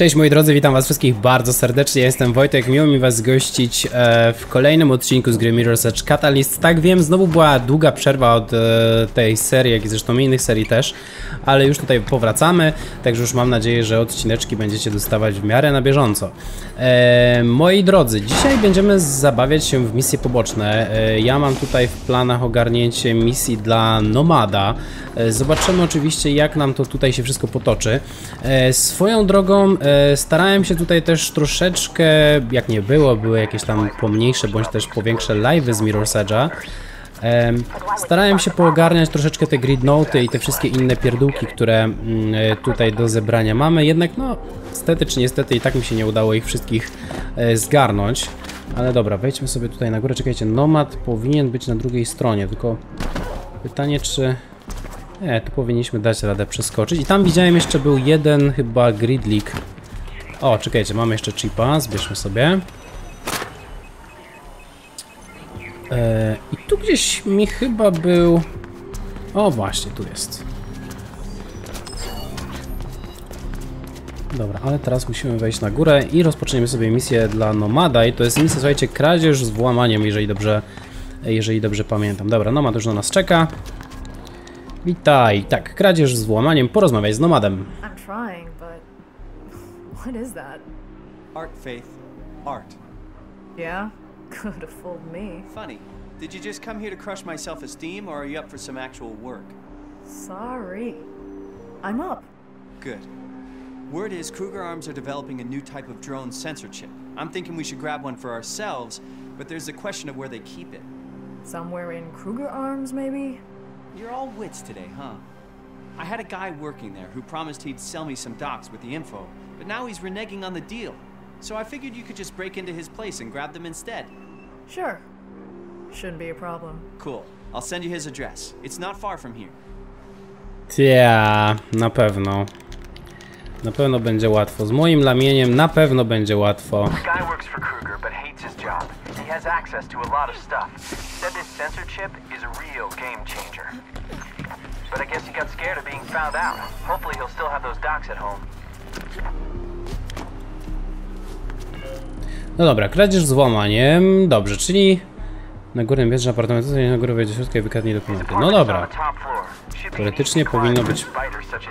Cześć moi drodzy, witam was wszystkich bardzo serdecznie, jestem Wojtek, miło mi was gościć e, w kolejnym odcinku z gry Mirror's Edge Catalyst. Tak wiem, znowu była długa przerwa od e, tej serii, jak i zresztą innych serii też, ale już tutaj powracamy, także już mam nadzieję, że odcineczki będziecie dostawać w miarę na bieżąco. E, moi drodzy, dzisiaj będziemy zabawiać się w misje poboczne. Ja mam tutaj w planach ogarnięcie misji dla Nomada. Zobaczymy oczywiście jak nam to tutaj się wszystko potoczy. Swoją drogą starałem się tutaj też troszeczkę, jak nie było, były jakieś tam pomniejsze bądź też powiększe live'y z Mirror's Edge'a. Em, Starałem się poogarniać troszeczkę te grid noty i te wszystkie inne pierdółki, które mm, e, tutaj do zebrania mamy, jednak no niestety czy niestety i tak mi się nie udało ich wszystkich e, zgarnąć. Ale dobra, wejdźmy sobie tutaj na górę, czekajcie, Nomad powinien być na drugiej stronie, tylko pytanie czy... Nie, tu powinniśmy dać radę przeskoczyć i tam widziałem jeszcze był jeden chyba grid leak. O, czekajcie, mamy jeszcze chipa, zbierzmy sobie. E, I tu gdzieś mi chyba był... O właśnie, tu jest. Dobra, ale teraz musimy wejść na górę i rozpoczniemy sobie misję dla Nomada i to jest misja, słuchajcie, kradzież z włamaniem, jeżeli dobrze, jeżeli dobrze pamiętam. Dobra, Nomad już na nas czeka. Witaj. Tak, kradzież z włamaniem, porozmawiaj z Nomadem. What is that? Art, Faith. Art. Yeah? Could have fooled me. Funny. Did you just come here to crush my self esteem, or are you up for some actual work? Sorry. I'm up. Good. Word is Kruger Arms are developing a new type of drone sensor chip. I'm thinking we should grab one for ourselves, but there's a question of where they keep it. Somewhere in Kruger Arms, maybe? You're all wits today, huh? I had a guy working there who promised he'd sell me some docs with the info, but now he's reneging on the deal. So I figured you could just break into his place and grab them instead. Sure. Shouldn't be a problem. Cool. I'll send you his address. It's not far from here. Yeah, na pewno. Na pewno będzie łatwo. Z moim lamieniem na pewno będzie łatwo. The guy works for Kruger, but hates his job. He has access to a lot of stuff. He said this sensor chip is a real game changer. But I guess he got scared of being found out. Hopefully he'll still have those docs at home. No dobra, kradzież z włamaniem. Dobrze, czyli na górnym piętrze apartamentu, na górę wejdzie środka i wykradnie dokumenty. No dobra, teoretycznie powinno być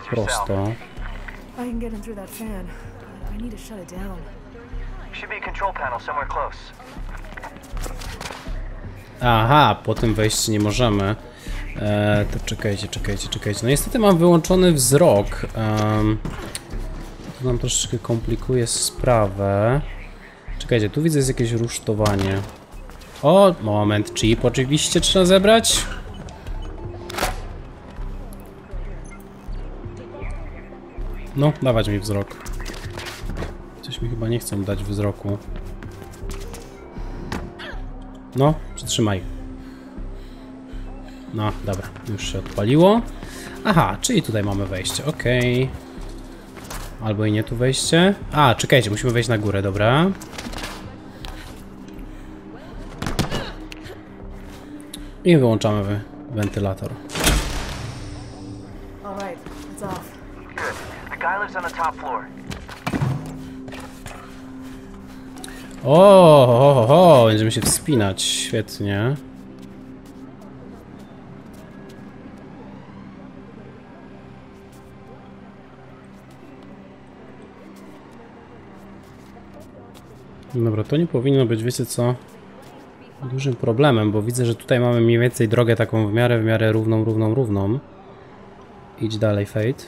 prosto. Aha, po tym wejść nie możemy. E, to czekajcie, czekajcie, czekajcie. No niestety mam wyłączony wzrok. Um, to nam troszeczkę komplikuje sprawę. Czekajcie, tu widzę jest jakieś rusztowanie. O, moment, chip oczywiście trzeba zebrać. No, dawać mi wzrok. Coś mi chyba nie chcą dać wzroku. No, przytrzymaj. No, dobra, już się odpaliło. Aha, czyli tutaj mamy wejście, okej. Albo i nie tu wejście. A, czekajcie, musimy wejść na górę, dobra. I wyłączamy wy wentylator. O, ho, ho, ho, będziemy się wspinać, świetnie. Dobra, to nie powinno być, wiecie co, dużym problemem, bo widzę, że tutaj mamy mniej więcej drogę taką w miarę, w miarę równą, równą, równą. Idź dalej, Fate.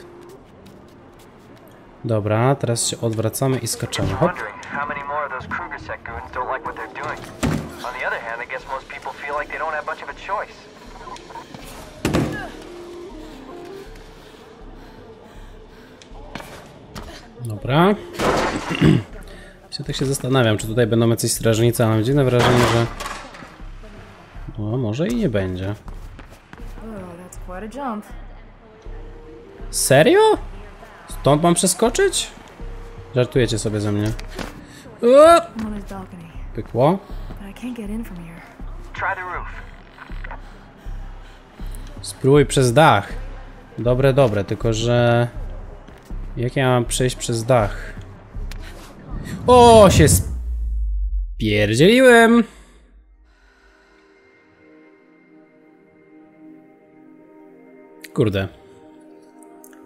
Dobra, teraz się odwracamy i skaczemy. Hop. Dobra. się tak się zastanawiam, czy tutaj będą jacyś strażnicy, ale mam dziwne wrażenie, że... Może i nie będzie. Serio? Stąd mam przeskoczyć? Żartujecie sobie ze mnie. O! Pykło. Spróbuj przez dach. Dobre, dobre, tylko że... Jak ja mam przejść przez dach? O, się spierdzieliłem. Kurde.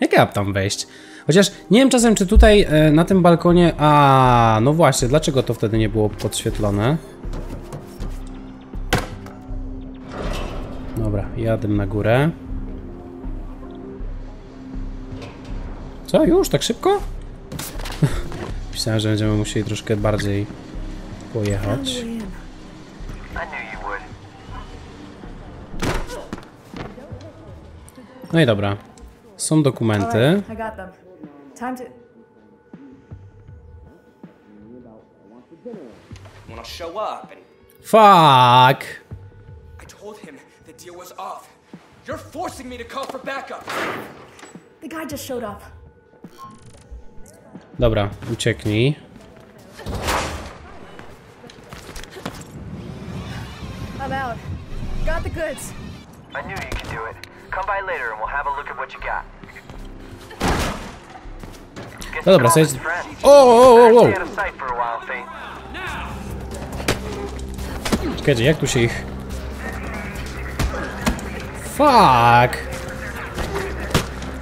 Jak ja tam wejść? Chociaż nie wiem czasem, czy tutaj e, na tym balkonie... A, no właśnie, dlaczego to wtedy nie było podświetlone? Dobra, jadę na górę. Co, już? Tak szybko? Myślałem, że będziemy musieli troszkę bardziej pojechać. No i dobra. Są dokumenty. Fuck! I told him the deal was off. You're forcing me to call for backup. The guy just showed up. Dobra, ucieknij. I'm out. Got the goods. I knew you could do it. Come by later and we'll have a look at what you got. Guess No dobra, friend. O, o, o, o! Czekajcie, jak tu się ich... Fuck!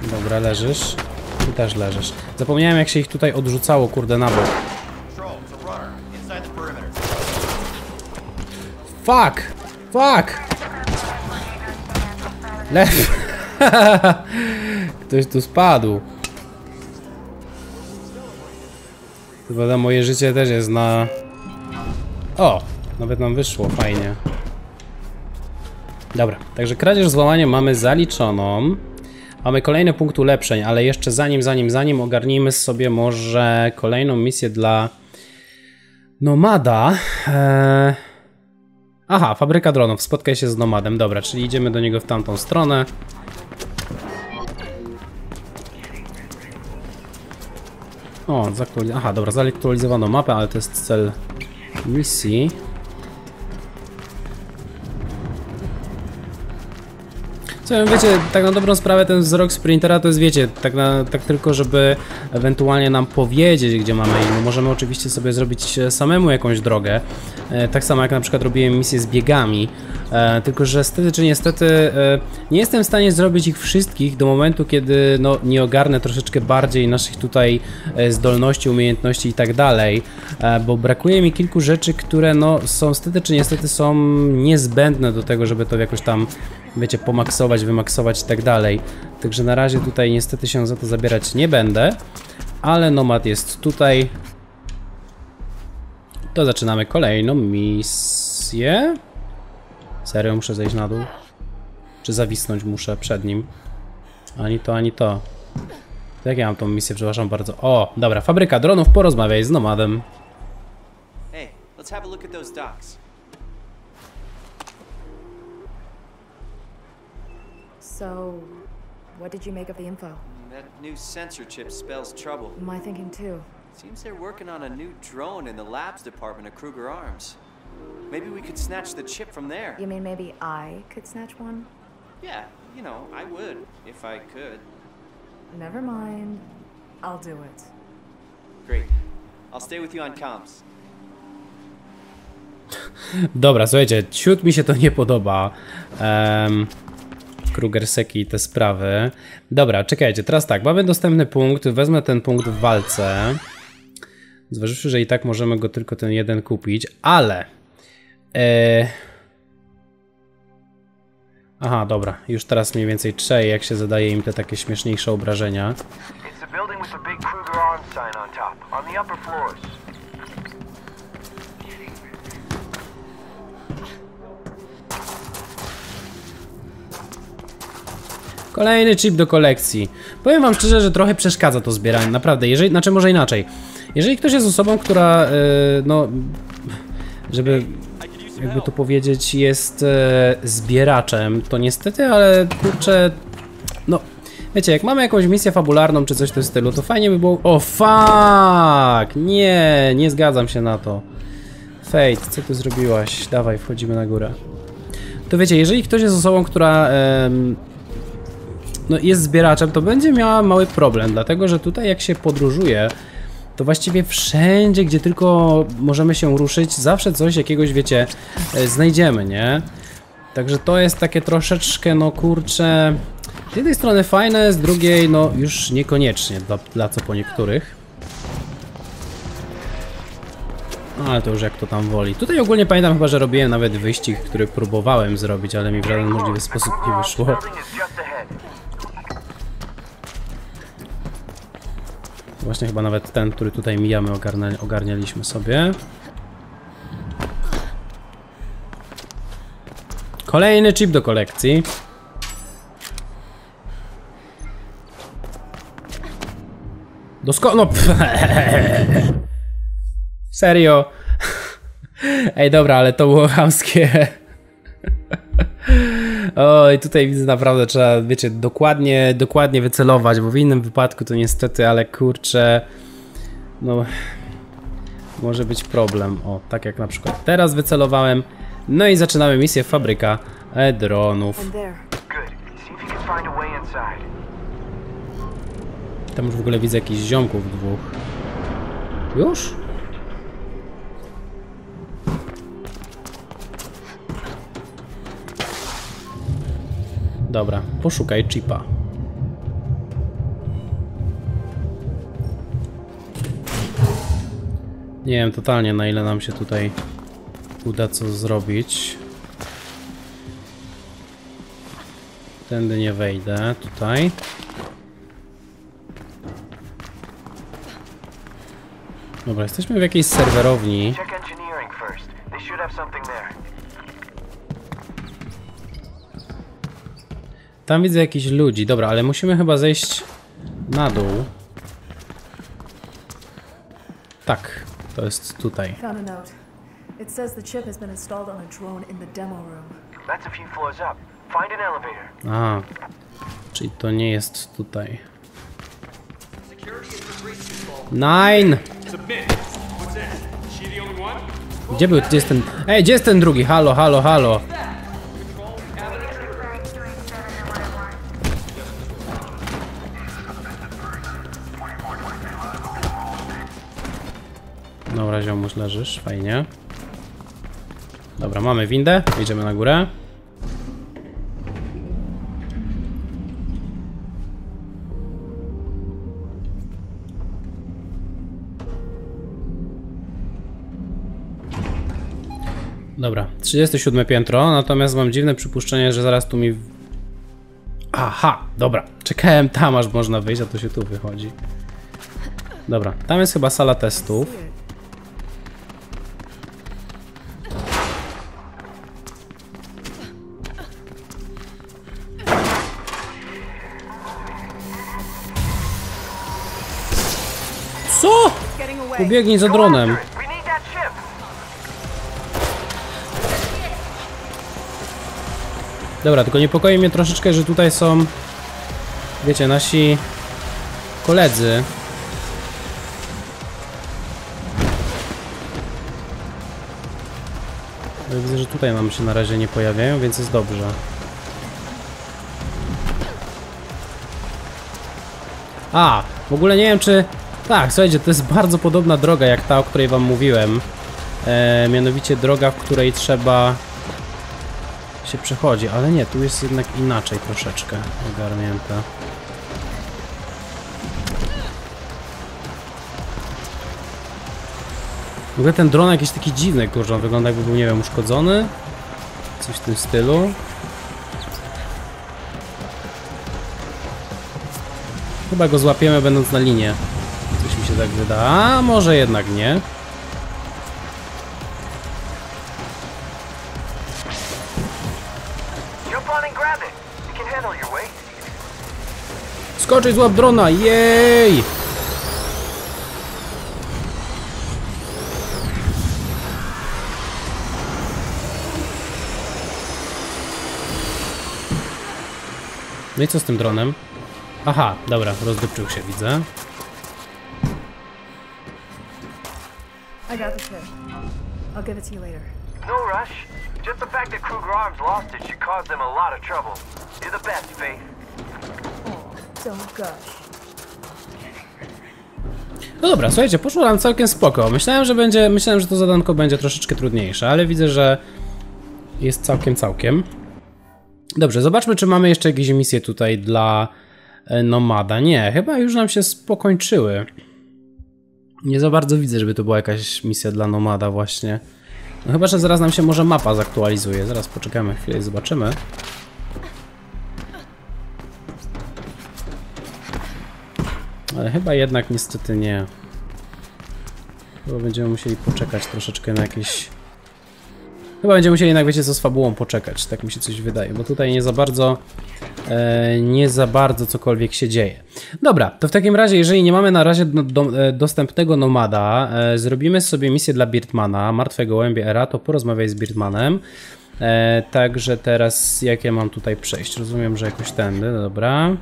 Dobra, leżysz. Ty też leżysz. Zapomniałem jak się ich tutaj odrzucało, kurde, na bok. Fuck! Fuck! Lew! Ktoś tu spadł. Chyba moje życie też jest na... O! Nawet nam wyszło, fajnie. Dobra, także kradzież z łamaniem mamy zaliczoną. Mamy kolejny punkt ulepszeń, ale jeszcze zanim, zanim, zanim ogarnijmy sobie może kolejną misję dla Nomada. Eee... Aha, fabryka dronów. Spotkaj się z Nomadem. Dobra, czyli idziemy do niego w tamtą stronę. O, zaktualiz... Aha, dobra, zaktualizowano mapę, ale to jest cel misji. Co wiecie, tak na dobrą sprawę ten wzrok sprintera to jest, wiecie, tak, na, tak tylko, żeby ewentualnie nam powiedzieć, gdzie mamy iść. No możemy oczywiście sobie zrobić e, samemu jakąś drogę, e, tak samo jak na przykład robiłem misję z biegami, e, tylko że stety czy niestety e, nie jestem w stanie zrobić ich wszystkich do momentu, kiedy no, nie ogarnę troszeczkę bardziej naszych tutaj e, zdolności, umiejętności i tak dalej, e, bo brakuje mi kilku rzeczy, które no, są stety czy niestety są niezbędne do tego, żeby to jakoś tam wiecie, pomaksować, wymaksować i tak dalej. Także na razie tutaj niestety się za to zabierać nie będę, ale Nomad jest tutaj. To zaczynamy kolejną misję. Serio, muszę zejść na dół? Czy zawisnąć muszę przed nim? Ani to, ani to. Jak ja mam tą misję, przepraszam bardzo. O, dobra, fabryka dronów, porozmawiaj z Nomadem. Hey, let's have a look at those docks. So, what did you make of the info? That new sensor chip spells trouble. My thinking too. Seems they're working on a new drone in the labs department at Kruger Arms. Maybe we could snatch the chip from there. You mean maybe I could snatch one? Yeah, you know, I would, if I could. Never mind. I'll do it. Great. I'll stay with you on comms. Dobra, słuchajcie, ciut mi się to nie podoba. Um, Krugerseki i te sprawy. Dobra, czekajcie, teraz tak, mamy dostępny punkt, wezmę ten punkt w walce. Zważywszy, że i tak możemy go tylko ten jeden kupić, ale... E... Aha, dobra, już teraz mniej więcej czeję, jak się zadaje im te takie śmieszniejsze obrażenia. It's the on. Kolejny chip do kolekcji. Powiem wam szczerze, że trochę przeszkadza to zbieranie, naprawdę. Jeżeli, znaczy może inaczej. Jeżeli ktoś jest osobą, która, e, no, żeby, jakby to powiedzieć, jest e, zbieraczem, to niestety, ale kurczę, no, wiecie, jak mamy jakąś misję fabularną czy coś w tym stylu, to fajnie by było... O, fuck! Nie, nie zgadzam się na to. Fate, co ty zrobiłaś? Dawaj, wchodzimy na górę. To wiecie, jeżeli ktoś jest osobą, która no, jest zbieraczem, to będzie miała mały problem, dlatego że tutaj jak się podróżuje to właściwie wszędzie, gdzie tylko możemy się ruszyć, zawsze coś jakiegoś, wiecie, e, znajdziemy, nie? Także to jest takie troszeczkę, no kurczę, z jednej strony fajne, z drugiej, no już niekoniecznie, dla, dla co po niektórych. No, Ale to już jak to tam woli. Tutaj ogólnie pamiętam chyba, że robiłem nawet wyścig, który próbowałem zrobić, ale mi w żaden możliwy sposób nie wyszło. Właśnie chyba nawet ten, który tutaj mijamy, ogarnia, ogarnialiśmy sobie. Kolejny chip do kolekcji. Dosko... No... Serio. Ej, dobra, ale to było chamskie. Oj, tutaj widzę naprawdę trzeba, wiecie, dokładnie, dokładnie wycelować, bo w innym wypadku to niestety, ale kurczę, no, może być problem. O, tak jak na przykład teraz wycelowałem. No i zaczynamy misję Fabryka Dronów. Tam już w ogóle widzę jakichś ziomków dwóch. Już? Dobra, poszukaj chipa. Nie wiem totalnie na ile nam się tutaj uda co zrobić. Tędy nie wejdę, tutaj. Dobra, jesteśmy w jakiejś serwerowni. Tam widzę jakichś ludzi. Dobra, ale musimy chyba zejść na dół. Tak, to jest tutaj. It says the chip has been installed on a drone in the demo room. That's a few floors up. Find an elevator. A, czyli to nie jest tutaj. Nine! Gdzie był, gdzie jest ten... Ej, gdzie jest ten drugi? Halo, halo, halo. Leżysz, fajnie. Dobra, mamy windę, idziemy na górę. Dobra, 37 piętro, natomiast mam dziwne przypuszczenie, że zaraz tu mi... Aha, dobra, czekałem tam aż można wyjść, a to się tu wychodzi. Dobra, tam jest chyba sala testów. Pobiegnij za dronem. Dobra, tylko niepokoi mnie troszeczkę, że tutaj są, wiecie, nasi koledzy. Ale widzę, że tutaj nam się na razie nie pojawiają, więc jest dobrze. A, w ogóle nie wiem czy... Tak, słuchajcie, to jest bardzo podobna droga jak ta, o której wam mówiłem. E, mianowicie droga, w której trzeba się przechodzi, ale nie, tu jest jednak inaczej troszeczkę ogarnięte. W ogóle ten dron jakiś taki dziwny, kurczę, wygląda jakby był, nie wiem, uszkodzony. Coś w tym stylu. Chyba go złapiemy będąc na linie. Się tak wyda. A może jednak nie. Skoczyj, złap drona, jej! No i co z tym dronem? Aha, dobra, rozdupczył się, widzę. I got the. I'll give it to you later. No rush. Just the fact that Kruger Arms lost it should cause them a lot of trouble. You're the best, Faith. Oh, don't gush. No dobra, słuchajcie, poszło nam całkiem spoko. Myślałem, że będzie, myślałem, że to zadanko będzie troszeczkę trudniejsze, ale widzę, że jest całkiem, całkiem. Dobrze, zobaczmy, czy mamy jeszcze jakieś misje tutaj dla e, Nomada. Nie, chyba już nam się pokończyły. Nie za bardzo widzę, żeby to była jakaś misja dla Nomada właśnie. No chyba, że zaraz nam się może mapa zaktualizuje. Zaraz poczekamy chwilę i zobaczymy. Ale chyba jednak niestety nie. Chyba będziemy musieli poczekać troszeczkę na jakieś... Chyba będziemy musieli jednak, wiecie co, z fabułą poczekać, tak mi się coś wydaje, bo tutaj nie za bardzo, e, nie za bardzo cokolwiek się dzieje. Dobra, to w takim razie, jeżeli nie mamy na razie do, do, e, dostępnego nomada, e, zrobimy sobie misję dla Birdmana, martwego gołębia Era, to porozmawiaj z Birdmanem. E, także teraz, jak ja mam tutaj przejść? Rozumiem, że jakoś tędy, dobra.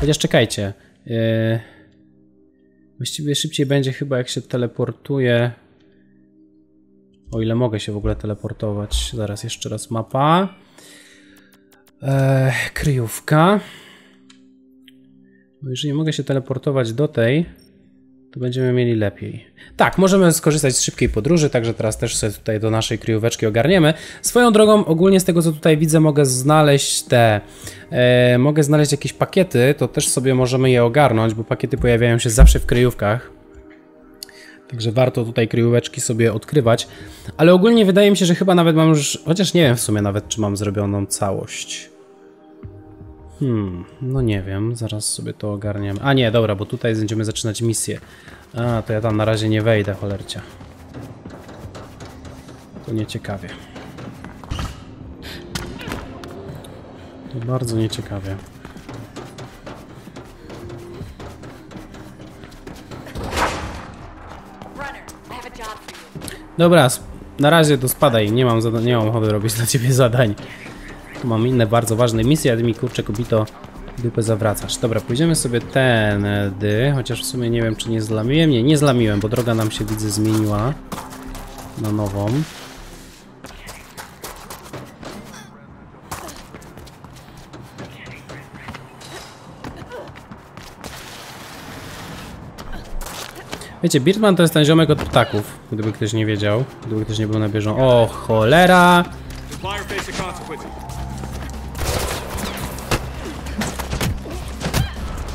Chociaż czekajcie. Yy... Właściwie szybciej będzie chyba jak się teleportuje. O ile mogę się w ogóle teleportować. Zaraz jeszcze raz mapa. Eee, kryjówka. Bo jeżeli mogę się teleportować do tej, to będziemy mieli lepiej. Tak, możemy skorzystać z szybkiej podróży, także teraz też sobie tutaj do naszej kryjóweczki ogarniemy. Swoją drogą, ogólnie z tego co tutaj widzę, mogę znaleźć te... E, mogę znaleźć jakieś pakiety, to też sobie możemy je ogarnąć, bo pakiety pojawiają się zawsze w kryjówkach. Także warto tutaj kryjóweczki sobie odkrywać. Ale ogólnie wydaje mi się, że chyba nawet mam już... Chociaż nie wiem w sumie nawet, czy mam zrobioną całość. Hmm, no nie wiem, zaraz sobie to ogarniemy. A nie, dobra, bo tutaj będziemy zaczynać misję. A, to ja tam na razie nie wejdę, cholercia. To nieciekawie. To bardzo nieciekawie. Dobra, na razie to spadaj, nie mam, nie mam ochoty robić dla ciebie zadań. Tu mam inne bardzo ważne misje, a ty mi kurczę kobito dupę zawracasz. Dobra, pójdziemy sobie tędy, chociaż w sumie nie wiem czy nie zlamiłem. Nie, nie zlamiłem, bo droga nam się widzę zmieniła na nową. Wiecie, Birdman to jest ten ziomek od ptaków, gdyby ktoś nie wiedział, gdyby ktoś nie był na bieżąco. O, cholera!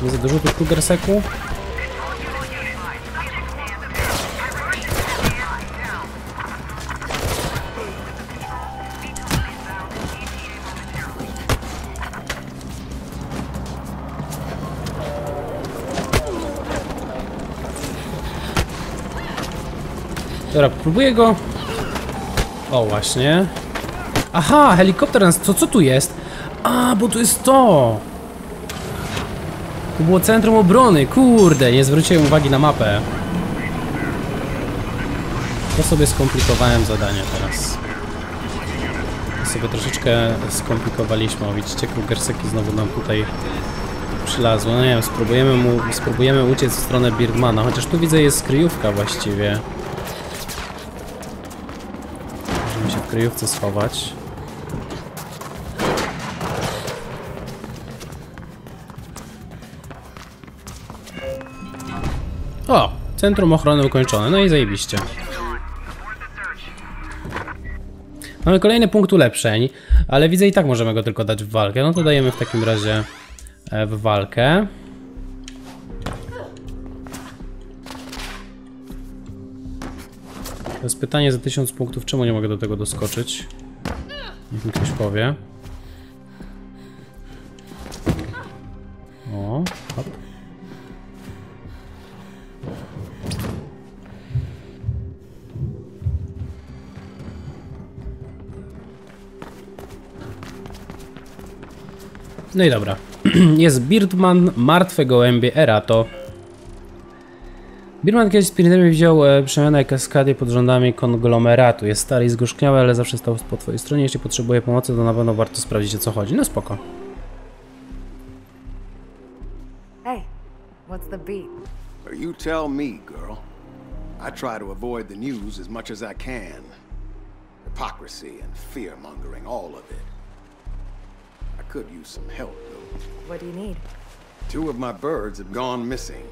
Nie za dużo Krugerseku? Dobra, próbuję go... O, właśnie. Aha, helikopter nas... Co, co tu jest? A, bo tu jest to! To było centrum obrony, kurde, nie zwróciłem uwagi na mapę. To sobie skomplikowałem zadanie teraz. To sobie troszeczkę skomplikowaliśmy, o widzicie, Krugerseki znowu nam tutaj przylazło. No nie wiem, spróbujemy mu, spróbujemy uciec w stronę Birdmana, chociaż tu widzę jest kryjówka właściwie. Możemy się w kryjówce schować. O! Centrum ochrony ukończone, no i zajebiście. Mamy kolejny punkt ulepszeń, ale widzę i tak możemy go tylko dać w walkę. No to dajemy w takim razie e, w walkę. Jest pytanie za 1000 punktów, czemu nie mogę do tego doskoczyć? Niech mi ktoś powie. O, hop. No i dobra. Jest Birdman, martwe gołębie, Erato. Birdman kiedyś z Spiritem widział e, przemianę kaskady pod rządami konglomeratu. Jest stary i zgorzkniały, ale zawsze stał po twojej stronie. Jeśli potrzebuje pomocy, to na pewno warto sprawdzić o co chodzi. No spoko. Hey, what's the beat? You tell me, girl. I try to avoid the news as much as I can. Hypocrisy and fear mongering, all of it. I could use some help, though. What do you need? Two of my birds have gone missing.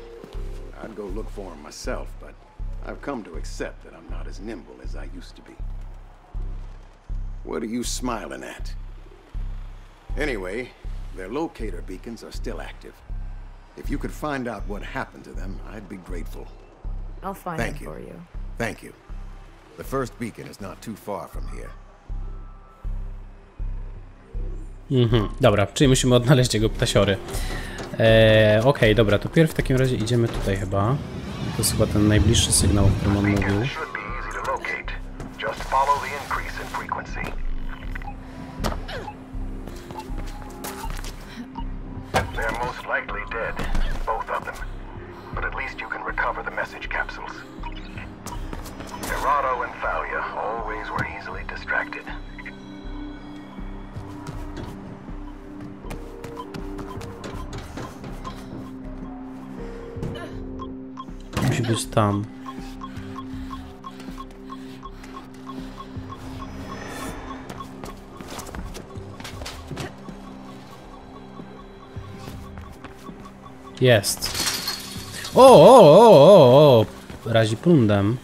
I'd go look for them myself, but I've come to accept that I'm not as nimble as I used to be. What are you smiling at? Anyway, their locator beacons are still active. If you could find out what happened to them, I'd be grateful. I'll find Thank them you. for you. Thank you. The first beacon is not too far from here. Mhm, dobra, czyli musimy odnaleźć jego ptasiory. Eee, Okej, dobra, to pierw w takim razie idziemy tutaj chyba. To jest chyba ten najbliższy sygnał, o którym on mówił. Tam. Jest. O, o, o, o, o! Razi prądem.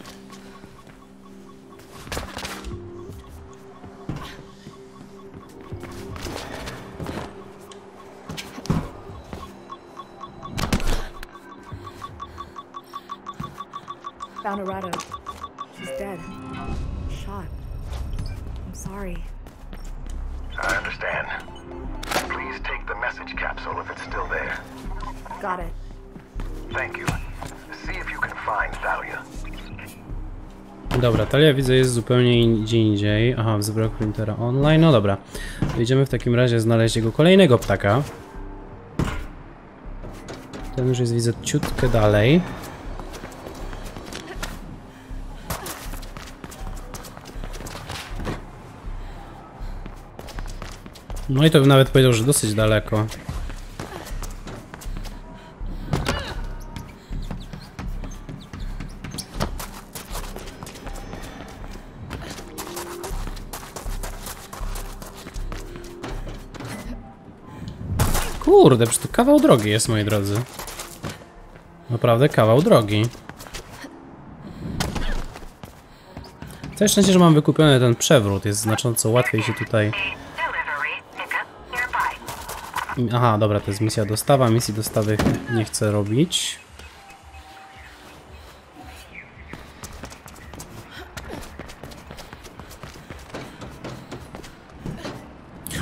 Found Arado. She's dead. Shot. I'm sorry. I understand. Please take the message capsule if it's still there. Got it. Thank you. See if you can find Thalia. Dobra, talia widzę jest zupełnie in- gdzie indziej. Aha, w zbiorach printera online. No dobra. Idziemy w takim razie znaleźć jego kolejnego ptaka. Ten już jest widzę ciutkę dalej. No i to bym nawet powiedział, że dosyć daleko. Kurde, przecież to kawał drogi jest, moi drodzy. Naprawdę kawał drogi. Całe szczęście, że mam wykupiony ten przewrót. Jest znacząco łatwiej się tutaj... Aha, dobra, to jest misja dostawa. Misji dostawy nie chcę robić.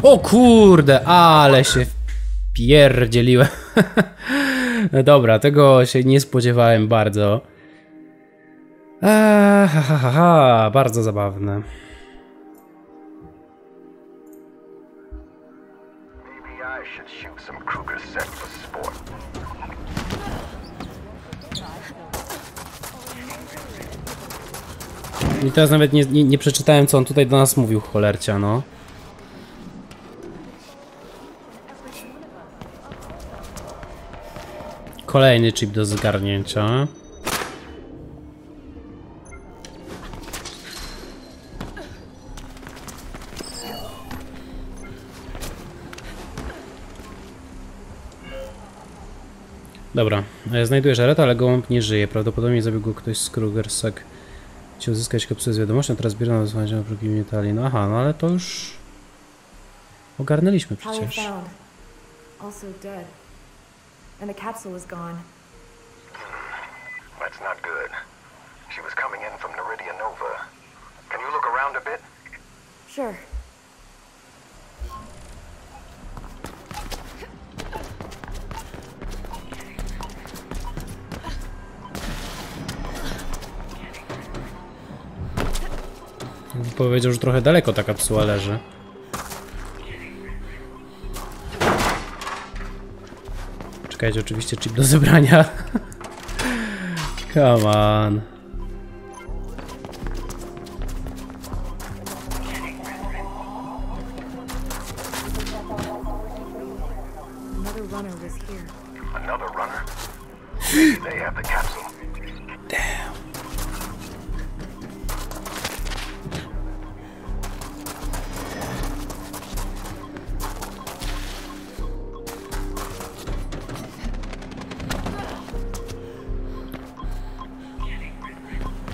O kurde, ale się pierdzieliłem. Dobra, tego się nie spodziewałem bardzo. Eee, ha, ha, ha, bardzo zabawne. I teraz nawet nie, nie, nie przeczytałem, co on tutaj do nas mówił, cholercia, no. Kolejny chip do zgarnięcia. Dobra, e, znajduję żareta, ale gołąb nie żyje. Prawdopodobnie zabił go ktoś z Krugersek. Chciał uzyskać kapsułę z wiadomością, teraz bierze na wysłanie metali. No aha, no ale to już... Ogarnęliśmy przecież. found. Also dead. And the capsule is gone. That's not good. She was coming in from Neridia Nova. Can you look around a bit? Sure. Powiedział, że trochę daleko ta kapsuła leży. Czekajcie, oczywiście chip do zebrania. Come on.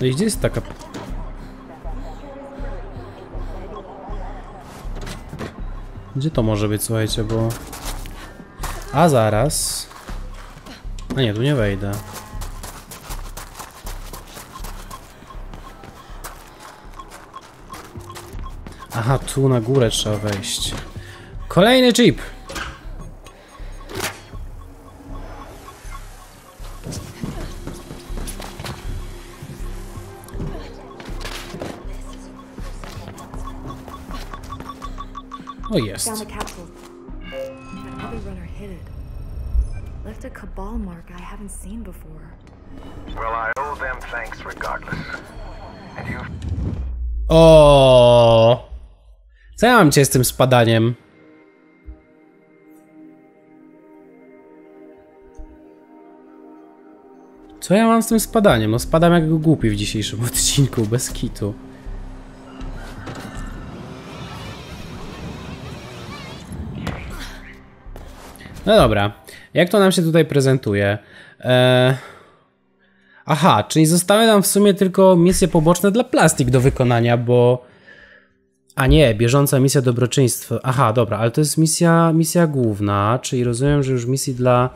No i gdzie jest taka... Gdzie to może być, słuchajcie, bo... A zaraz... A nie, tu nie wejdę. Aha, tu na górę trzeba wejść. Kolejny jeep! Hid it. Left a cabal mark I haven't seen before. Well, I owe them thanks regardless. And you O. Co ja mam cię z tym spadaniem? Co ja mam z tym spadaniem? No spadam jak głupi w dzisiejszym odcinku, bez kitu. No dobra, jak to nam się tutaj prezentuje? Eee... Aha, czyli zostały nam w sumie tylko misje poboczne dla plastik do wykonania, bo... A nie, bieżąca misja dobroczyństwa. Aha, dobra, ale to jest misja, misja główna, czyli rozumiem, że już misji dla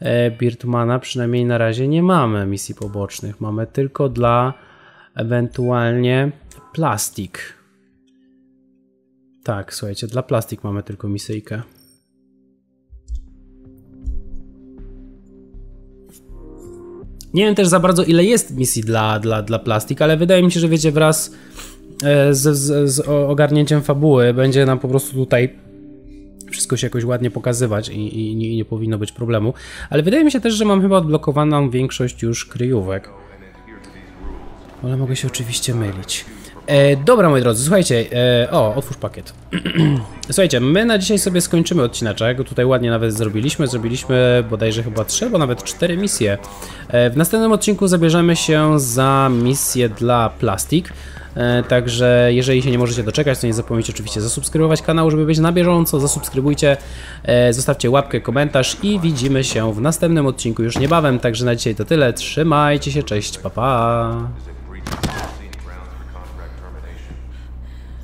e, Birtmana przynajmniej na razie nie mamy misji pobocznych. Mamy tylko dla ewentualnie plastik. Tak, słuchajcie, dla plastik mamy tylko misyjkę. Nie wiem też za bardzo ile jest misji dla, dla, dla plastik, ale wydaje mi się, że wiecie, wraz e, z, z, z ogarnięciem fabuły będzie nam po prostu tutaj wszystko się jakoś ładnie pokazywać i, i, i nie powinno być problemu. Ale wydaje mi się też, że mam chyba odblokowaną większość już kryjówek. Ale mogę się oczywiście mylić. E, dobra, moi drodzy, słuchajcie, e, o, otwórz pakiet. słuchajcie, my na dzisiaj sobie skończymy odcineczek, tutaj ładnie nawet zrobiliśmy, zrobiliśmy bodajże chyba trzy, albo nawet cztery misje. E, w następnym odcinku zabierzemy się za misję dla Plastik, e, także jeżeli się nie możecie doczekać, to nie zapomnijcie oczywiście zasubskrybować kanał, żeby być na bieżąco, zasubskrybujcie, e, zostawcie łapkę, komentarz i widzimy się w następnym odcinku już niebawem, także na dzisiaj to tyle, trzymajcie się, cześć, pa pa!